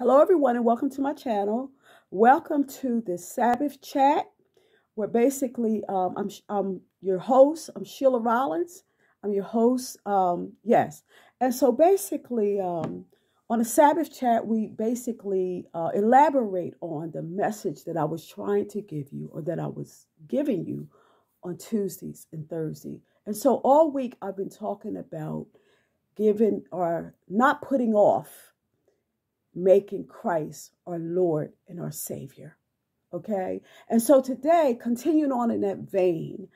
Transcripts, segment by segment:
Hello, everyone, and welcome to my channel. Welcome to the Sabbath chat, where basically um, I'm, I'm your host. I'm Sheila Rollins. I'm your host. Um, yes. And so basically, um, on a Sabbath chat, we basically uh, elaborate on the message that I was trying to give you or that I was giving you on Tuesdays and Thursdays. And so all week I've been talking about giving or not putting off making Christ our Lord and our Savior. Okay. And so today, continuing on in that vein,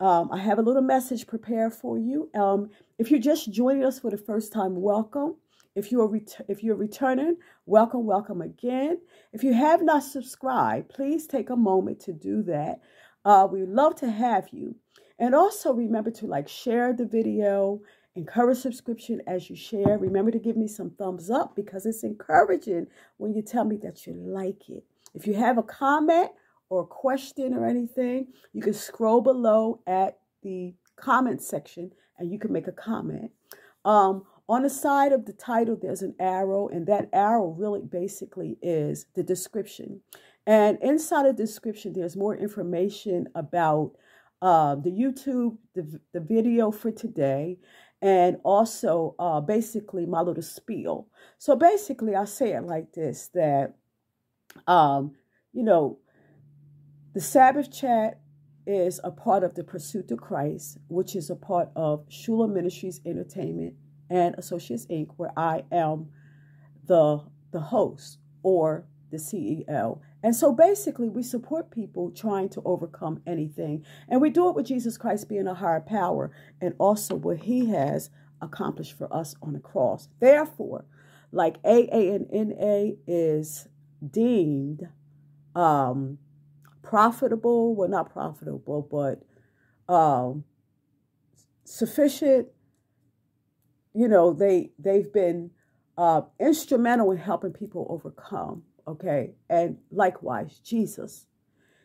um, I have a little message prepared for you. Um, if you're just joining us for the first time, welcome. If you are ret- if you're returning, welcome, welcome again. If you have not subscribed, please take a moment to do that. Uh, we love to have you. And also remember to like share the video, encourage subscription as you share. Remember to give me some thumbs up because it's encouraging when you tell me that you like it. If you have a comment or a question or anything, you can scroll below at the comment section and you can make a comment. Um, on the side of the title, there's an arrow, and that arrow really basically is the description. And inside the description, there's more information about uh, the YouTube, the, the video for today, and also uh, basically my little spiel. So basically, I say it like this that, um, you know, the Sabbath chat is a part of the Pursuit of Christ, which is a part of Shula Ministries Entertainment and Associates Inc., where I am the the host or the CEO. And so basically, we support people trying to overcome anything. And we do it with Jesus Christ being a higher power and also what he has accomplished for us on the cross. Therefore, like AA and NA is deemed um, profitable, well, not profitable, but um, sufficient you know they they've been uh, instrumental in helping people overcome okay? And likewise jesus.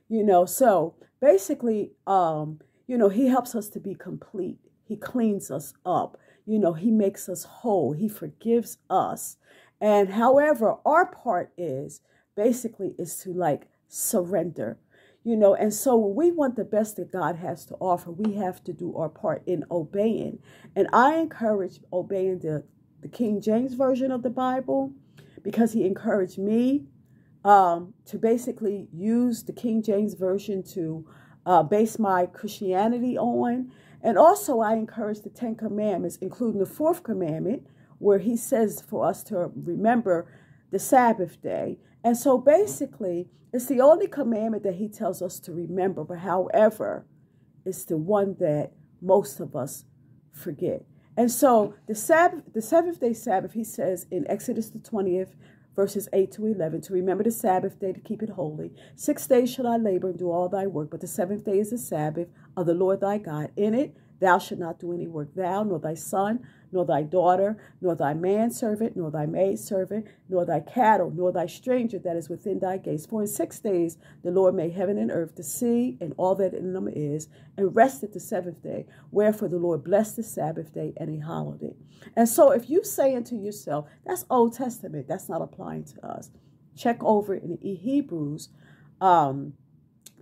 You know so basically um you know he helps us to be complete. He cleans us up. You know he makes us whole. He forgives us. And however our part is basically is to like surrender. You know and so we want the best that god has to offer we have to do our part in obeying. And i encourage obeying the, the king james version of the bible because he encouraged me um, to basically use the king james version to uh, base my christianity on and also i encourage the ten commandments including the fourth commandment where he says for us to remember the sabbath day and so basically, it's the only commandment that he tells us to remember, but however, it's the one that most of us forget. And so the Sabbath, the seventh day Sabbath, he says in Exodus the 20th, verses 8 to 11, to remember the Sabbath day to keep it holy. Six days shall I labor and do all thy work, but the seventh day is the Sabbath of the Lord thy God. In it thou shalt not do any work, thou, nor thy son, nor thy daughter, nor thy manservant, nor thy maidservant, nor thy cattle, nor thy stranger that is within thy gates. For in six days the Lord made heaven and earth, the sea, and all that in them is, and rested the seventh day. Wherefore the Lord blessed the Sabbath day, and hallowed it. And so if you say unto yourself, that's Old Testament, that's not applying to us. Check over in Hebrews, um,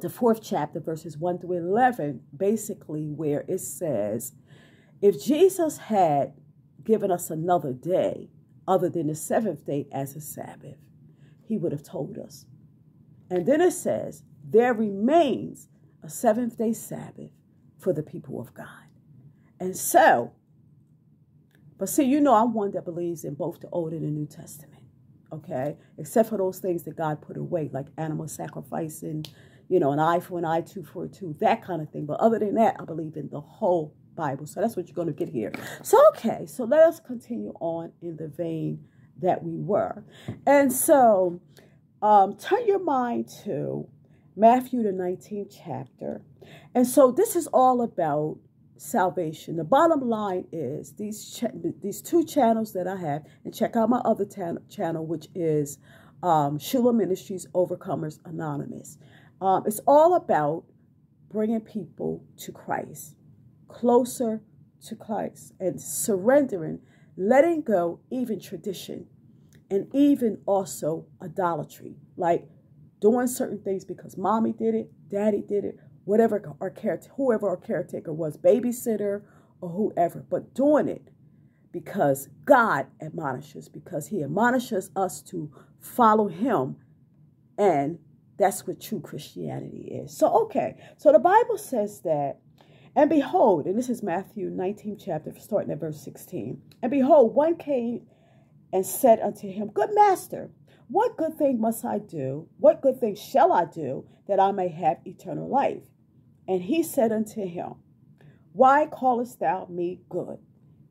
the fourth chapter, verses 1 through 11, basically where it says, if Jesus had given us another day other than the seventh day as a Sabbath, he would have told us. And then it says, there remains a seventh day Sabbath for the people of God. And so, but see, you know, I'm one that believes in both the Old and the New Testament, okay? Except for those things that God put away, like animal sacrificing, you know, an eye for an eye, two for a two, that kind of thing. But other than that, I believe in the whole Bible. So that's what you're going to get here. So, okay, so let us continue on in the vein that we were. And so, um, turn your mind to Matthew, the 19th chapter. And so, this is all about salvation. The bottom line is these these two channels that I have, and check out my other channel, which is um, Shula Ministries Overcomers Anonymous. Um, it's all about bringing people to Christ closer to Christ and surrendering, letting go even tradition and even also idolatry, like doing certain things because mommy did it, daddy did it, whatever our care, whoever our caretaker was, babysitter or whoever, but doing it because God admonishes, because He admonishes us to follow Him, and that's what true Christianity is. So, okay, so the Bible says that, and behold, and this is Matthew 19 chapter, starting at verse 16, and behold, one came and said unto him, Good master, what good thing must I do? What good thing shall I do that I may have eternal life? And he said unto him, Why callest thou me good?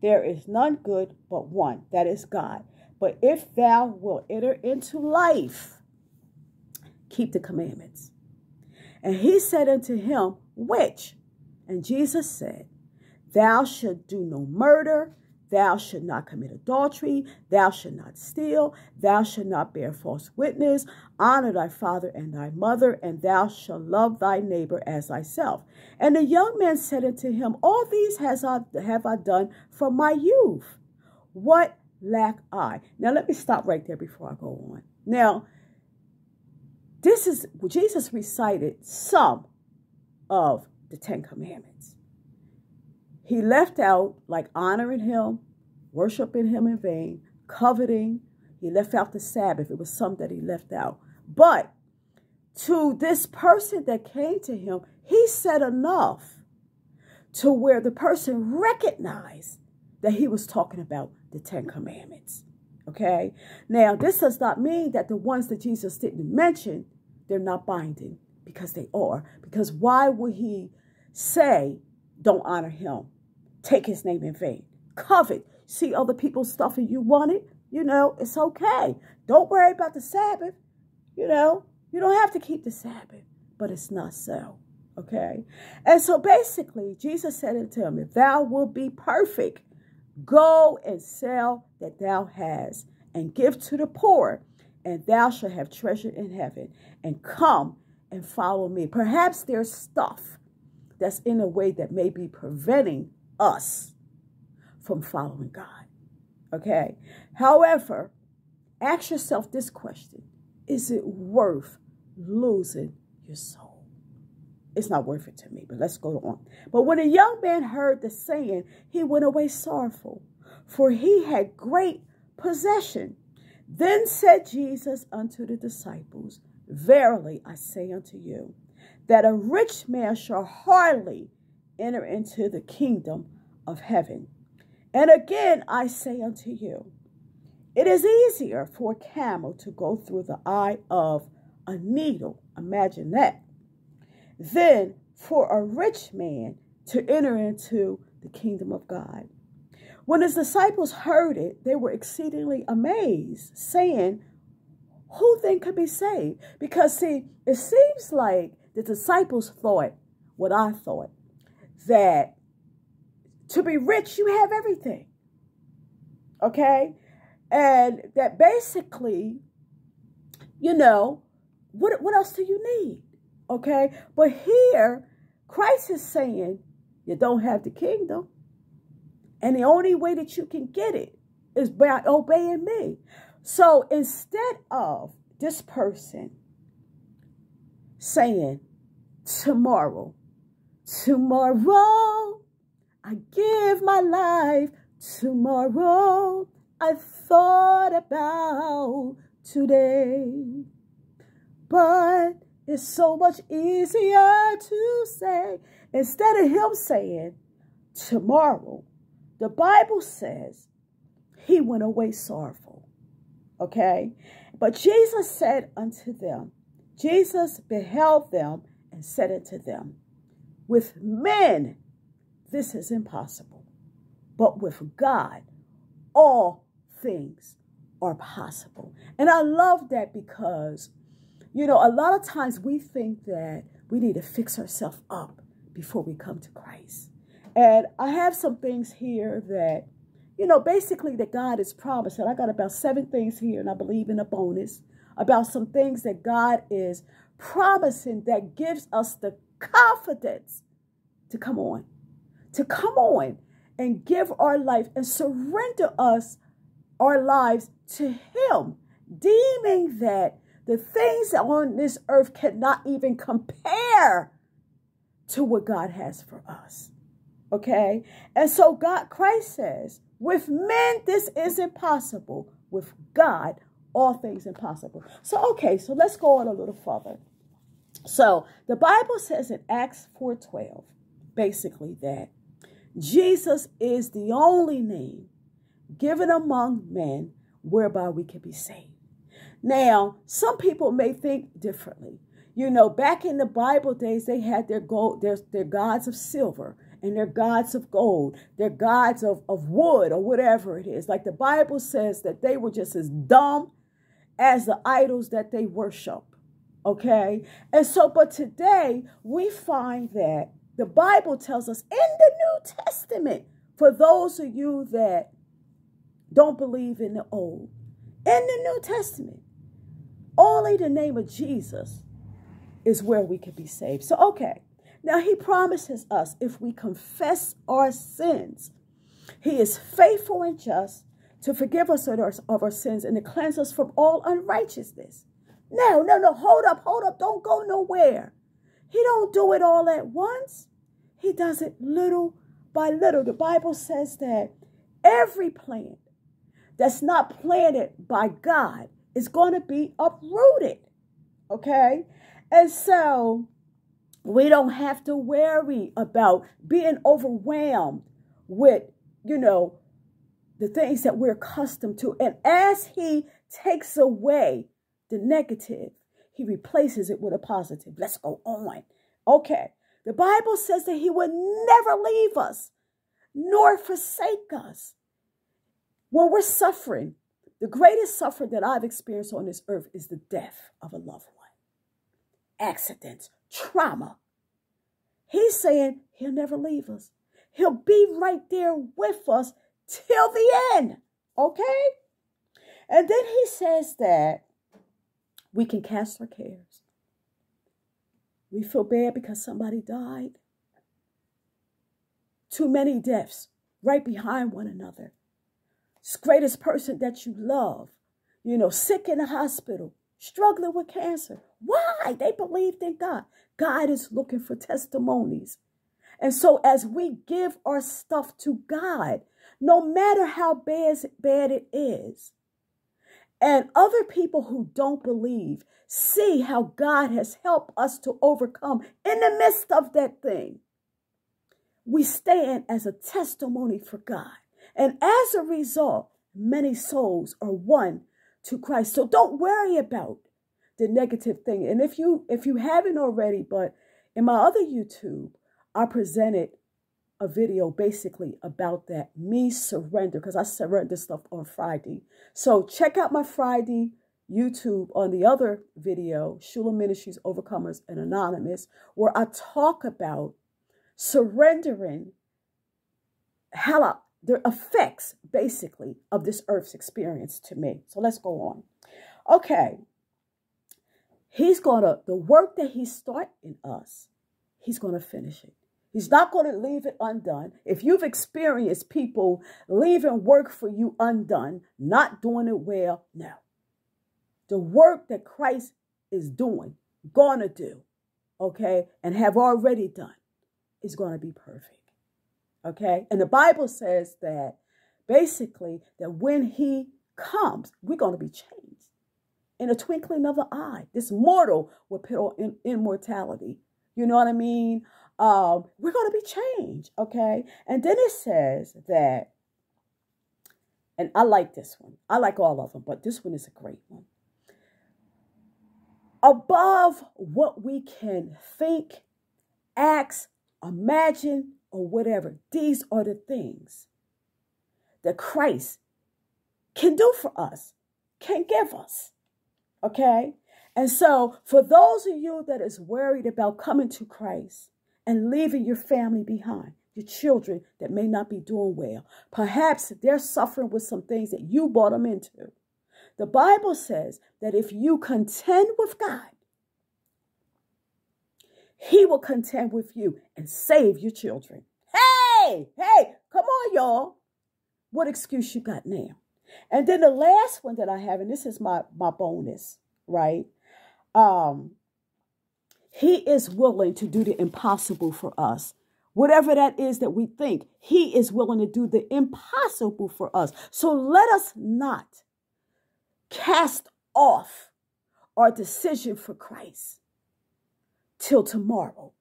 There is none good but one, that is God. But if thou wilt enter into life, keep the commandments. And he said unto him, Which? And Jesus said, Thou shalt do no murder, Thou shalt not commit adultery. Thou shalt not steal. Thou shalt not bear false witness. Honor thy father and thy mother, and thou shalt love thy neighbor as thyself. And the young man said unto him, All these has I, have I done from my youth. What lack I? Now, let me stop right there before I go on. Now, this is Jesus recited some of the Ten Commandments. He left out like honoring him, worshiping him in vain, coveting. He left out the Sabbath. It was some that he left out. But to this person that came to him, he said enough to where the person recognized that he was talking about the Ten Commandments. Okay? Now, this does not mean that the ones that Jesus didn't mention, they're not binding because they are. Because why would he say, don't honor him? take his name in vain. Covet. See other people's stuff and you want it, you know, it's okay. Don't worry about the Sabbath. You know, you don't have to keep the Sabbath, but it's not so. Okay. And so basically, Jesus said unto him, If thou wilt be perfect, go and sell that thou hast and give to the poor, and thou shalt have treasure in heaven. And come and follow me. Perhaps there's stuff that's in a way that may be preventing us from following God. Okay? However, ask yourself this question Is it worth losing your soul? It's not worth it to me, but let's go on. But when a young man heard the saying, he went away sorrowful, for he had great possession. Then said Jesus unto the disciples, Verily I say unto you, that a rich man shall hardly enter into the kingdom of heaven. And again I say unto you, it is easier for a camel to go through the eye of a needle, imagine that, than for a rich man to enter into the kingdom of God. When his disciples heard it, they were exceedingly amazed, saying, Who then could be saved? Because, see, it seems like the disciples thought what I thought that to be rich, you have everything. Okay? And that basically, you know, what, what else do you need? Okay? But here, Christ is saying, you don't have the kingdom. And the only way that you can get it is by obeying me. So instead of this person saying, tomorrow, tomorrow, I give my life tomorrow. I thought about today. But it's so much easier to say instead of him saying tomorrow. The Bible says he went away sorrowful. Okay? But Jesus said unto them, Jesus beheld them and said unto them, With men this is impossible. But with God, all things are possible. And I love that because, you know, a lot of times we think that we need to fix ourselves up before we come to Christ. And I have some things here that, you know, basically that God has promised. And I got about seven things here, and I believe in a bonus about some things that God is promising that gives us the confidence to come on to come on and give our life and surrender us our lives to Him, deeming that the things on this earth cannot even compare to what God has for us. Okay? And so God, Christ says, with men, this is impossible. With God, all things impossible. So, okay, so let's go on a little further. So the Bible says in Acts 4:12, basically that Jesus is the only name given among men whereby we can be saved. Now, some people may think differently. You know, back in the Bible days, they had their gold, their, their gods of silver and their gods of gold, they're gods of, of wood or whatever it is. Like the Bible says that they were just as dumb as the idols that they worship. Okay? And so, but today we find that the Bible tells us in the New Testament, for those of you that don't believe in the Old, in the New Testament, only the name of Jesus is where we can be saved. So, okay. Now, he promises us if we confess our sins, he is faithful and just to forgive us of our, of our sins and to cleanse us from all unrighteousness. No, no, no. Hold up, hold up. Don't go nowhere. He don't do it all at once. He does it little by little. The Bible says that every plant that's not planted by God is going to be uprooted. Okay? And so we don't have to worry about being overwhelmed with, you know, the things that we're accustomed to. And as He takes away the negative, he replaces it with a positive. Let's go on. Okay. The Bible says that he would never leave us nor forsake us. When we're suffering, the greatest suffering that I've experienced on this earth is the death of a loved one, accidents, trauma. He's saying he'll never leave us. He'll be right there with us till the end. Okay? And then he says that we can cast our cares. We feel bad because somebody died. Too many deaths right behind one another. Greatest person that you love, you know, sick in the hospital, struggling with cancer. Why? They believed in God. God is looking for testimonies. And so as we give our stuff to God, no matter how bad, bad it is, and other people who don't believe see how God has helped us to overcome in the midst of that thing. We stand as a testimony for God. And as a result, many souls are won to Christ. So don't worry about the negative thing. And if you if you haven't already, but in my other YouTube, I presented a video basically about that me surrender because I surrender stuff on Friday. So check out my Friday YouTube on the other video, Shula Ministries Overcomers and Anonymous, where I talk about surrendering I, the effects basically of this earth's experience to me. So let's go on. Okay. He's gonna the work that he started in us, he's gonna finish it. He's not going to leave it undone. If you've experienced people leaving work for you undone, not doing it well, no. The work that Christ is doing, going to do, okay, and have already done is going to be perfect. Okay? And the Bible says that basically that when he comes, we're going to be changed in a twinkling of an eye. This mortal will put on immortality. You know what I mean? um, we're going to be changed, okay? And then it says that, and I like this one. I like all of them, but this one is a great one. Above what we can think, act, imagine, or whatever, these are the things that Christ can do for us, can give us, okay? And so, for those of you that is worried about coming to Christ, and leaving your family behind, your children that may not be doing well. Perhaps they're suffering with some things that you brought them into. The Bible says that if you contend with God, he will contend with you and save your children. Hey, hey, come on, y'all. What excuse you got now? And then the last one that I have, and this is my my bonus, right? Um, he is willing to do the impossible for us. Whatever that is that we think, he is willing to do the impossible for us. So let us not cast off our decision for Christ till tomorrow.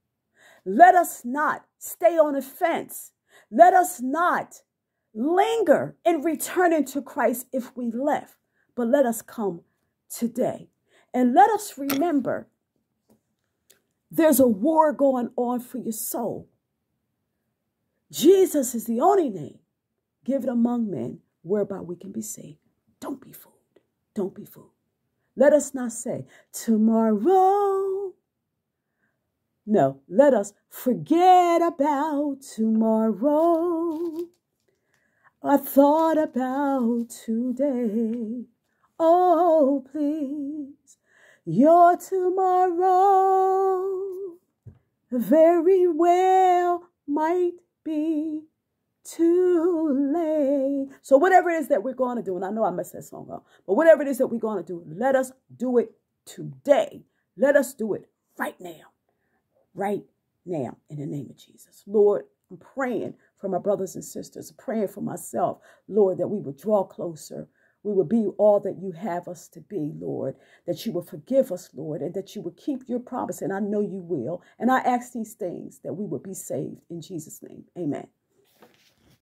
Let us not stay on the fence. Let us not linger in returning to Christ if we left, but let us come today. And let us remember there's a war going on for your soul. Jesus is the only name given among men whereby we can be saved. Don't be fooled. Don't be fooled. Let us not say, tomorrow. No, let us forget about tomorrow. I thought about today. Oh, please, your tomorrow very well might be too late. So whatever it is that we're going to do, and I know I messed that song up, but whatever it is that we're going to do, let us do it today. Let us do it right now. Right now, in the name of Jesus. Lord, I'm praying for my brothers and sisters, praying for myself, Lord, that we would draw closer. We would be all that you have us to be, Lord, that you will forgive us, Lord, and that you will keep your promise. And I know you will. And I ask these things that we would be saved in Jesus' name. Amen.